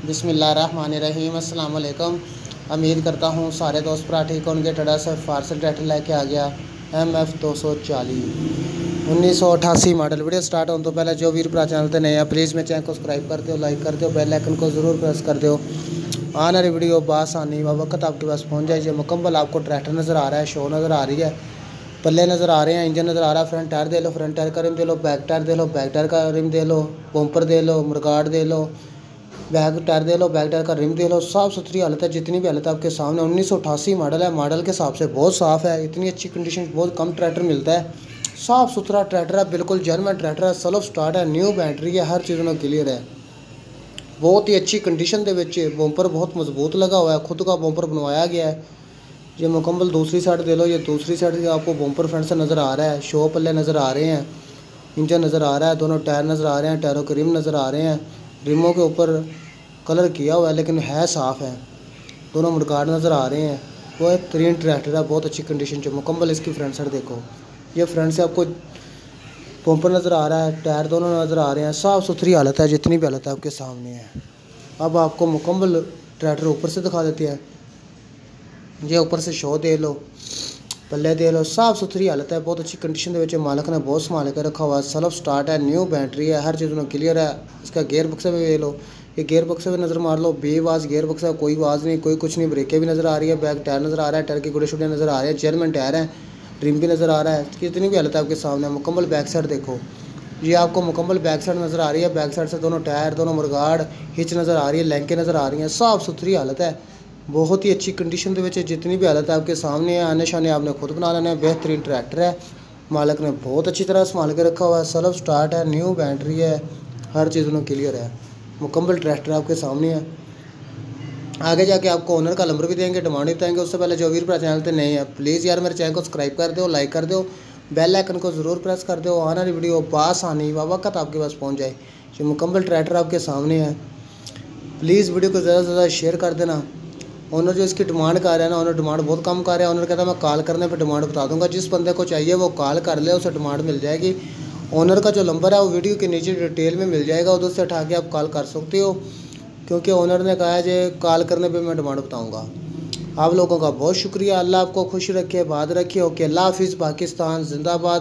बिसमीम अल्लाम उम्मीद करता हूँ सारे दोस्त भरा ठीक होंगे टड़ा से फारस ट्रैक्टर लेके आ गया एम एफ़ दो सौ चालीस। उन्नीस सौ अठासी मॉडल। वीडियो स्टार्ट होने तो पहले जो वीर भरा चैनल पर नए हैं, प्लीज़ मेरे चैनल को सब्सक्राइब कर दो लाइक कर दो बेल आइकन को ज़रूर प्रेस कर दो आने वाली वीडियो बासानी व वक्त आपके पास पहुँच जाए। जो मुकम्मल आपको ट्रैक्टर नज़र आ रहा है, शो नज़र आ रही है। पल्ले नज़र आ रहे हैं, इंजन नज़र आ रहा है। फ्रंट टायर दे लो, फ्रंट टायर का रिम दे लो, बैक टायर दे लो, बैक टायर का रिम दे लो, बम्पर दे लो, मुरगाड़ दे लो। बैक टायर दे लो बैक टायर का रिम दे लो, साफ़ सुथरी हालत है, जितनी भी हालत है आपके सामने, उन्नीस सौ अठासी मॉडल है मॉडल के हिसाब से बहुत साफ़ है, इतनी अच्छी कंडीशन बहुत कम ट्रैक्टर मिलता है। साफ़ सुथरा ट्रैक्टर है, बिल्कुल जर्मन ट्रैक्टर है सलफ स्टार्ट है न्यू बैटरी है, हर चीज़ में क्लियर है। बहुत ही अच्छी कंडीशन के बम्पर बहुत मज़बूत लगा हुआ है, खुद का बम्पर बनवाया गया है। ये मुकम्मल दूसरी साइड दे लो, ये दूसरी साइड आपको बम्पर फ्रंट से नज़र आ रहा है शो पल्ले नज़र आ रहे हैं इंजन नज़र आ रहा है, दोनों टायर नज़र आ रहे हैं टायरों के रिम नज़र आ रहे हैं। रिमों के ऊपर कलर किया हुआ है, लेकिन है साफ़ है। दोनों मुड़गाड़ नज़र आ रहे हैं। वो है त्रीन ट्रैक्टर है, बहुत अच्छी कंडीशन जो मुकम्मल इसकी फ्रंट साइड देखो। ये फ्रंट से आपको पंपर नज़र आ रहा है, टायर दोनों नज़र आ रहे हैं। साफ़ सुथरी हालत है, जितनी भी हालत है आपके सामने है। अब आपको मुकम्मल ट्रैक्टर ऊपर से दिखा देते हैं। ये ऊपर से शो दे लो। पल्ले दे लो, साफ़ सुथरी हालत है, बहुत अच्छी कंडीशन के मालिक ने बहुत संभाल के रखा हुआ सलफ स्टार्ट है न्यू बैटरी है, हर चीज़ में क्लियर है। इसका गेयर बक्से भी ले लो। ये गेयर बक्से भी नज़र मार लो। बेवाज गेयर बक्सा कोई आवाज़ नहीं, कोई कुछ नहीं ब्रेकें भी नज़र आ रही है, बैक टायर नज़र आ रहा है टायर के गुड़े शुड़े नज़र आ रहे हैं चेयरमैन टायर है रिम भी नज़र आ रहा है। कितनी भी हालत है आपके सामने, मुकम्मल बैक साइड देखो। ये आपको मुकम्मल बैक साइड नज़र आ रही है बैक साइड से दोनों टायर दोनों मुरगाड़ हिच नज़र आ रही है लैंकें नज़र आ रही हैं, साफ़ सुथरी हालत है। बहुत ही अच्छी कंडीशन के जितनी भी हालत है आपके सामने है, आने शाने आपने खुद बना लेना है, बेहतरीन ट्रैक्टर है। मालिक ने बहुत अच्छी तरह संभाल के रखा हुआ है सलब स्टार्ट है न्यू बैटरी है, हर चीज़ में क्लियर है। मुकम्मल ट्रैक्टर आपके सामने है। आगे जाके आपको ओनर का नंबर भी देंगे डिमांड भी बताएँगे उससे पहले जो वीर पर चैनल पर नहीं है प्लीज़ यार मेरे चैनल को सब्सक्राइब कर दो लाइक कर दो। बेल आइकन को ज़रूर प्रेस कर दो। आने वाली वीडियो पास आनी व वक्त आपके पास पहुँच जाए। जो मुकम्मल ट्रैक्टर आपके सामने है। प्लीज़ वीडियो को ज़्यादा से ज़्यादा शेयर कर देना। ओनर जो इसकी डिमांड कर रहा है ना ओनर डिमांड बहुत कम कर रहा है। ओनर कहता है मैं कॉल करने पर डिमांड बता दूँगा। जिस बंदे को चाहिए, वो कॉल कर ले, उसे डिमांड मिल जाएगी। ओनर का जो नंबर है, वो वीडियो के नीचे डिटेल में मिल जाएगा। उधर से उठा के आप कॉल कर सकते हो। क्योंकि ओनर ने कहा है, जो कॉल करने पर मैं डिमांड बताऊँगा। आप लोगों का बहुत शुक्रिया। अल्लाह आपको खुश रखे बात रखे। ओके, अल्लाह हाफिज़। पाकिस्तान, जिंदाबाद।